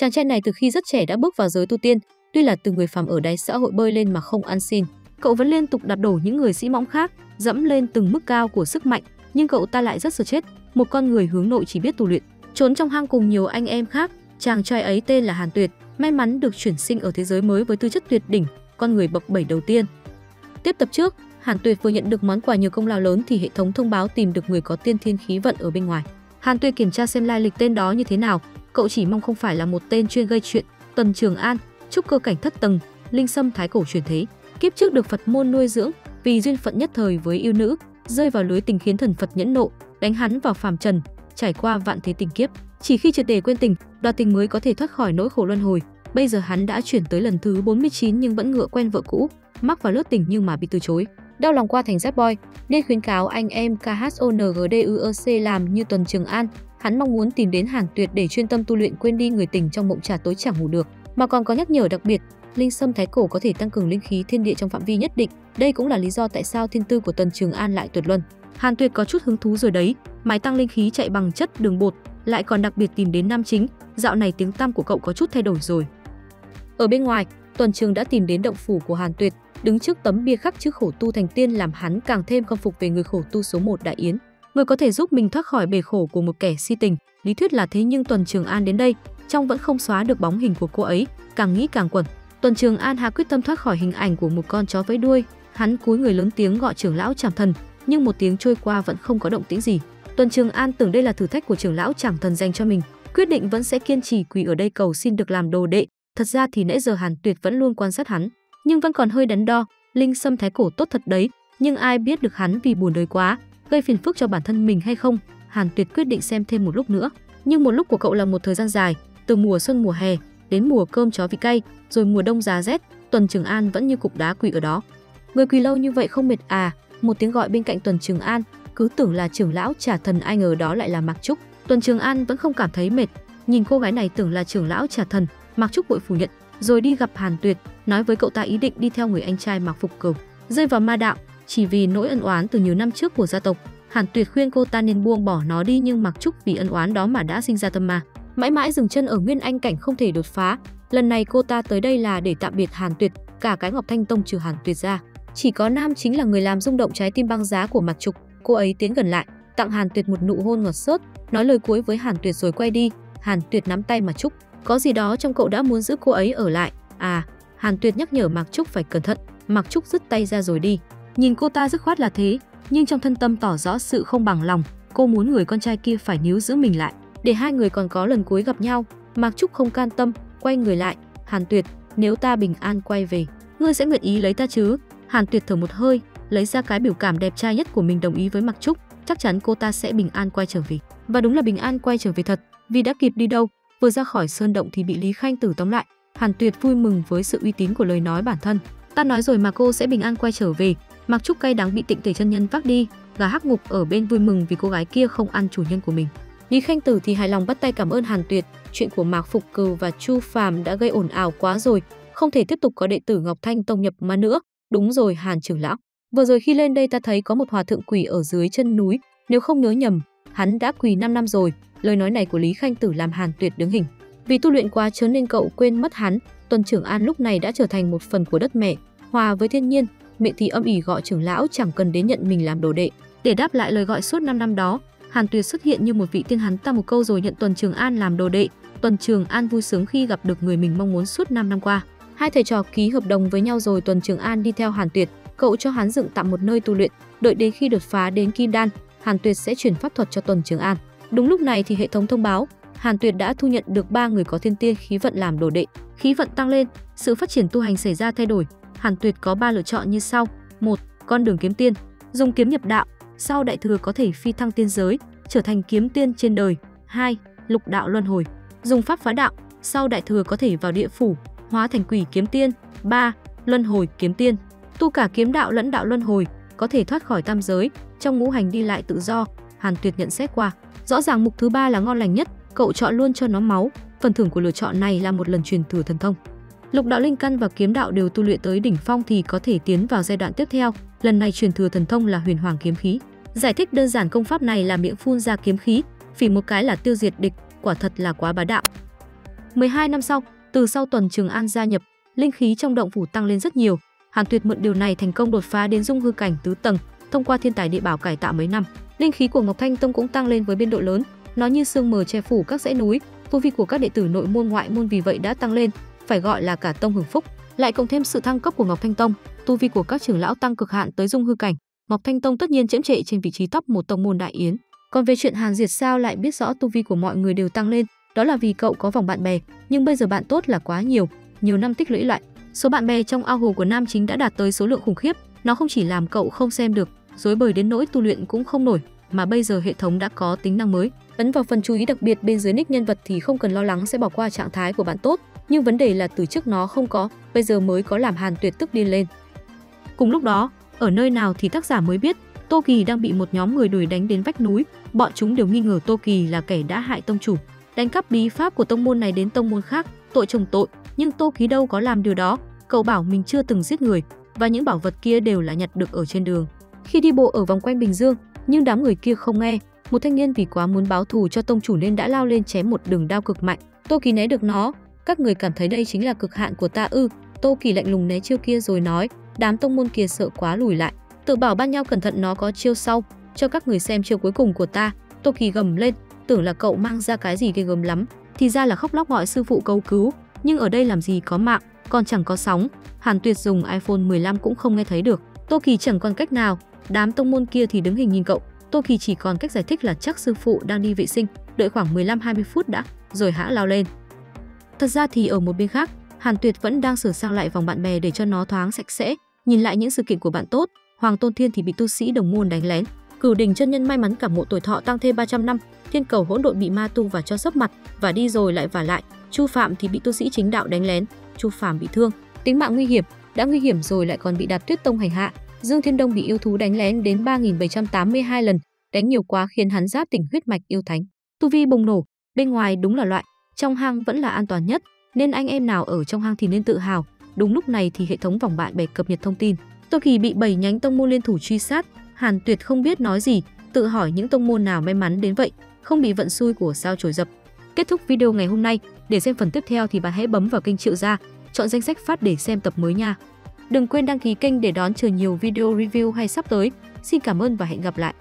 Chàng trai này từ khi rất trẻ đã bước vào giới tu tiên, tuy là từ người phàm ở đáy xã hội bơi lên mà không ăn xin, cậu vẫn liên tục đặt đổ những người sĩ mõm khác, dẫm lên từng mức cao của sức mạnh, nhưng cậu ta lại rất sợ chết, một con người hướng nội chỉ biết tu luyện, trốn trong hang cùng nhiều anh em khác. Chàng trai ấy tên là Hàn Tuyệt, may mắn được chuyển sinh ở thế giới mới với tư chất tuyệt đỉnh, con người bậc bảy đầu tiên. Tiếp tập trước, Hàn Tuyệt vừa nhận được món quà nhiều công lao lớn thì hệ thống thông báo tìm được người có tiên thiên khí vận ở bên ngoài. Hàn Tuyệt kiểm tra xem lai lịch tên đó như thế nào, cậu chỉ mong không phải là một tên chuyên gây chuyện. Tần Trường An, trúc cơ cảnh thất tầng, linh sâm thái cổ truyền thế, kiếp trước được Phật môn nuôi dưỡng, vì duyên phận nhất thời với yêu nữ, rơi vào lưới tình khiến thần Phật nhẫn nộ, đánh hắn vào phàm trần, trải qua vạn thế tình kiếp. Chỉ khi triệt để quên tình, đoạt tình mới có thể thoát khỏi nỗi khổ luân hồi. Bây giờ hắn đã chuyển tới lần thứ 49 nhưng vẫn ngựa quen vợ cũ, mắc vào lướt tình nhưng mà bị từ chối. Đau lòng qua thành Z boy, nên khuyến cáo anh em KHONGDUEC làm như Tuần Trường An. Hắn mong muốn tìm đến Hàn Tuyệt để chuyên tâm tu luyện quên đi người tình trong mộng trà tối chẳng ngủ được, mà còn có nhắc nhở đặc biệt, linh sâm thái cổ có thể tăng cường linh khí thiên địa trong phạm vi nhất định. Đây cũng là lý do tại sao thiên tư của Tần Trường An lại tuyệt luân. Hàn Tuyệt có chút hứng thú rồi đấy, máy tăng linh khí chạy bằng chất đường bột, lại còn đặc biệt tìm đến nam chính, dạo này tiếng tăm của cậu có chút thay đổi rồi. Ở bên ngoài, Tuần Trường đã tìm đến động phủ của Hàn Tuyệt, đứng trước tấm bia khắc chữ khổ tu thành tiên làm hắn càng thêm khâm phục về người khổ tu số 1 Đại Yến. Người có thể giúp mình thoát khỏi bể khổ của một kẻ si tình, lý thuyết là thế nhưng Tuần Trường An đến đây, trong vẫn không xóa được bóng hình của cô ấy, càng nghĩ càng quẩn. Tuần Trường An hạ quyết tâm thoát khỏi hình ảnh của một con chó với đuôi, hắn cúi người lớn tiếng gọi trưởng lão Trảm Thần, nhưng một tiếng trôi qua vẫn không có động tĩnh gì. Tuần Trường An tưởng đây là thử thách của trưởng lão Trảm Thần dành cho mình, quyết định vẫn sẽ kiên trì quỳ ở đây cầu xin được làm đồ đệ. Thật ra thì nãy giờ Hàn Tuyệt vẫn luôn quan sát hắn, nhưng vẫn còn hơi đắn đo, linh sâm thái cổ tốt thật đấy, nhưng ai biết được hắn vì buồn đời quá, gây phiền phức cho bản thân mình hay không. Hàn Tuyệt quyết định xem thêm một lúc nữa, nhưng một lúc của cậu là một thời gian dài, từ mùa xuân mùa hè đến mùa cơm chó vị cay, rồi mùa đông giá rét, Tuần Trường An vẫn như cục đá quỳ ở đó. Người quỳ lâu như vậy không mệt à? Một tiếng gọi bên cạnh Tuần Trường An, cứ tưởng là trưởng lão trả thần ai ngờ đó lại là Mạc Trúc. Tuần Trường An vẫn không cảm thấy mệt, nhìn cô gái này tưởng là trưởng lão trả thần, Mạc Trúc vội phủ nhận, rồi đi gặp Hàn Tuyệt, nói với cậu ta ý định đi theo người anh trai Mạc Phục cầu rơi vào ma đạo, chỉ vì nỗi ân oán từ nhiều năm trước của gia tộc. Hàn Tuyệt khuyên cô ta nên buông bỏ nó đi nhưng Mặc Trúc vì ân oán đó mà đã sinh ra tâm ma, mãi mãi dừng chân ở nguyên anh cảnh không thể đột phá. Lần này cô ta tới đây là để tạm biệt Hàn Tuyệt, cả cái Ngọc Thanh Tông trừ Hàn Tuyệt ra, chỉ có Nam chính là người làm rung động trái tim băng giá của Mặc Trúc. Cô ấy tiến gần lại, tặng Hàn Tuyệt một nụ hôn ngọt xớt, nói lời cuối với Hàn Tuyệt rồi quay đi. Hàn Tuyệt nắm tay Mạc Trúc, có gì đó trong cậu đã muốn giữ cô ấy ở lại. À, Hàn Tuyệt nhắc nhở Mạc Trúc phải cẩn thận, Mạc Trúc rứt tay ra rồi đi. Nhìn cô ta dứt khoát là thế, nhưng trong thân tâm tỏ rõ sự không bằng lòng, cô muốn người con trai kia phải níu giữ mình lại, để hai người còn có lần cuối gặp nhau. Mạc Trúc không can tâm, quay người lại, Hàn Tuyệt, nếu ta bình an quay về, ngươi sẽ nguyện ý lấy ta chứ? Hàn Tuyệt thở một hơi, lấy ra cái biểu cảm đẹp trai nhất của mình đồng ý với Mạc Trúc, chắc chắn cô ta sẽ bình an quay trở về. Và đúng là bình an quay trở về thật, vì đã kịp đi đâu, vừa ra khỏi sơn động thì bị Lý Khanh Tử tóm lại. Hàn Tuyệt vui mừng với sự uy tín của lời nói bản thân. Ta nói rồi mà cô sẽ bình an quay trở về. Mặc Trúc cay đắng bị Tịnh Tề chân nhân vác đi, gà hắc ngục ở bên vui mừng vì cô gái kia không ăn chủ nhân của mình. Lý Khanh Tử thì hài lòng bắt tay cảm ơn Hàn Tuyệt, chuyện của Mạc Phục Cừu và Chu Phàm đã gây ồn ào quá rồi, không thể tiếp tục có đệ tử Ngọc Thanh Tông nhập ma nữa. Đúng rồi Hàn trưởng lão, vừa rồi khi lên đây ta thấy có một hòa thượng quỳ ở dưới chân núi, nếu không nhớ nhầm, hắn đã quỳ 5 năm rồi. Lời nói này của Lý Khanh Tử làm Hàn Tuyệt đứng hình. Vì tu luyện quá chớ nên cậu quên mất hắn, Tuần trưởng An lúc này đã trở thành một phần của đất mẹ, hòa với thiên nhiên, mẹ thì âm ỉ gọi trưởng lão chẳng cần đến nhận mình làm đồ đệ. Để đáp lại lời gọi suốt 5 năm đó, Hàn Tuyệt xuất hiện như một vị tiên hắn ta một câu rồi nhận Tuần Trường An làm đồ đệ. Tuần Trường An vui sướng khi gặp được người mình mong muốn suốt 5 năm qua. Hai thầy trò ký hợp đồng với nhau rồi Tuần Trường An đi theo Hàn Tuyệt, cậu cho hắn dựng tạm một nơi tu luyện, đợi đến khi đột phá đến Kim Đan, Hàn Tuyệt sẽ chuyển pháp thuật cho Tuần Trường An. Đúng lúc này thì hệ thống thông báo, Hàn Tuyệt đã thu nhận được ba người có thiên tiên khí vận làm đồ đệ. Khí vận tăng lên, sự phát triển tu hành xảy ra thay đổi. Hàn Tuyệt có ba lựa chọn như sau: một, Con đường kiếm tiên, dùng kiếm nhập đạo, sau đại thừa có thể phi thăng tiên giới, trở thành kiếm tiên trên đời. 2. Lục đạo luân hồi, dùng pháp phá đạo, sau đại thừa có thể vào địa phủ, hóa thành quỷ kiếm tiên. 3. Luân hồi kiếm tiên, tu cả kiếm đạo lẫn đạo luân hồi, có thể thoát khỏi tam giới, trong ngũ hành đi lại tự do. Hàn Tuyệt nhận xét qua, rõ ràng mục thứ ba là ngon lành nhất, cậu chọn luôn cho nó máu, phần thưởng của lựa chọn này là một lần truyền thừa thần thông. Lục đạo linh căn và kiếm đạo đều tu luyện tới đỉnh phong thì có thể tiến vào giai đoạn tiếp theo, lần này truyền thừa thần thông là huyền hoàng kiếm khí. Giải thích đơn giản công pháp này là miệng phun ra kiếm khí, phỉ một cái là tiêu diệt địch, quả thật là quá bá đạo. 12 năm sau, từ sau tuần Trường An gia nhập, linh khí trong động phủ tăng lên rất nhiều. Hàn Tuyệt mượn điều này thành công đột phá đến dung hư cảnh tứ tầng, thông qua thiên tài địa bảo cải tạo mấy năm. Linh khí của Ngọc Thanh Tông cũng tăng lên với biên độ lớn, nó như sương mờ che phủ các dãy núi, tu vi của các đệ tử nội môn ngoại môn vì vậy đã tăng lên, phải gọi là cả tông hưởng phúc. Lại cộng thêm sự thăng cấp của Ngọc Thanh Tông, tu vi của các trưởng lão tăng cực hạn tới dung hư cảnh, Ngọc Thanh Tông tất nhiên chiếm trệ trên vị trí top một tông môn đại yến. Còn về chuyện Hàn Diệt sao lại biết rõ tu vi của mọi người đều tăng lên, đó là vì cậu có vòng bạn bè, nhưng bây giờ bạn tốt là quá nhiều, nhiều năm tích lũy lại. Số bạn bè trong ao hồ của Nam Chính đã đạt tới số lượng khủng khiếp, nó không chỉ làm cậu không xem được, dối bời đến nỗi tu luyện cũng không nổi, mà bây giờ hệ thống đã có tính năng mới. Ấn vào phần chú ý đặc biệt bên dưới nick nhân vật thì không cần lo lắng sẽ bỏ qua trạng thái của bạn tốt, nhưng vấn đề là từ trước nó không có, bây giờ mới có làm Hàn Tuyệt tức điên lên. Cùng lúc đó, ở nơi nào thì tác giả mới biết, Tô Kỳ đang bị một nhóm người đuổi đánh đến vách núi, bọn chúng đều nghi ngờ Tô Kỳ là kẻ đã hại tông chủ, đánh cắp bí pháp của tông môn này đến tông môn khác, tội chồng tội, nhưng Tô Kỳ đâu có làm điều đó, cậu bảo mình chưa từng giết người và những bảo vật kia đều là nhặt được ở trên đường. Khi đi bộ ở vòng quanh Bình Dương, nhưng đám người kia không nghe, một thanh niên vì quá muốn báo thù cho tông chủ nên đã lao lên chém một đường đao cực mạnh. Tô Kỳ né được nó, các người cảm thấy đây chính là cực hạn của ta ư? Tô Kỳ lạnh lùng né chiêu kia rồi nói, đám tông môn kia sợ quá lùi lại, tự bảo ban nhau cẩn thận nó có chiêu sau, cho các người xem chiêu cuối cùng của ta. Tô Kỳ gầm lên, tưởng là cậu mang ra cái gì ghê gớm lắm, thì ra là khóc lóc gọi sư phụ cầu cứu, nhưng ở đây làm gì có mạng, còn chẳng có sóng. Hàn Tuyệt dùng iPhone 15 cũng không nghe thấy được. Tô Kỳ chẳng còn cách nào, đám tông môn kia thì đứng hình nhìn cậu. Tô Kỳ chỉ còn cách giải thích là chắc sư phụ đang đi vệ sinh, đợi khoảng 15-20 phút đã, rồi hã lao lên. Thật ra thì ở một bên khác, Hàn Tuyệt vẫn đang sửa sang lại vòng bạn bè để cho nó thoáng sạch sẽ, nhìn lại những sự kiện của bạn tốt, Hoàng Tôn Thiên thì bị tu sĩ đồng môn đánh lén, Cửu Đình chân nhân may mắn cảm ngộ tuổi thọ tăng thêm 300 năm, Thiên cầu hỗn độn bị ma tu và cho sấp mặt và đi rồi lại và lại, Chu Phạm thì bị tu sĩ chính đạo đánh lén, Chu Phạm bị thương, tính mạng nguy hiểm, đã nguy hiểm rồi lại còn bị Đạt Tuyết Tông hành hạ, Dương Thiên Đông bị yêu thú đánh lén đến 3782 lần, đánh nhiều quá khiến hắn giáp tỉnh huyết mạch yêu thánh. Tu vi bùng nổ, bên ngoài đúng là loại, trong hang vẫn là an toàn nhất, nên anh em nào ở trong hang thì nên tự hào. Đúng lúc này thì hệ thống vòng bạn bè cập nhật thông tin. Tô Kỳ bị bảy nhánh tông môn liên thủ truy sát, Hàn Tuyệt không biết nói gì, tự hỏi những tông môn nào may mắn đến vậy, không bị vận xui của sao trổi dập. Kết thúc video ngày hôm nay, để xem phần tiếp theo thì bạn hãy bấm vào kênh Triệu Gia, chọn danh sách phát để xem tập mới nha. Đừng quên đăng ký kênh để đón chờ nhiều video review hay sắp tới. Xin cảm ơn và hẹn gặp lại.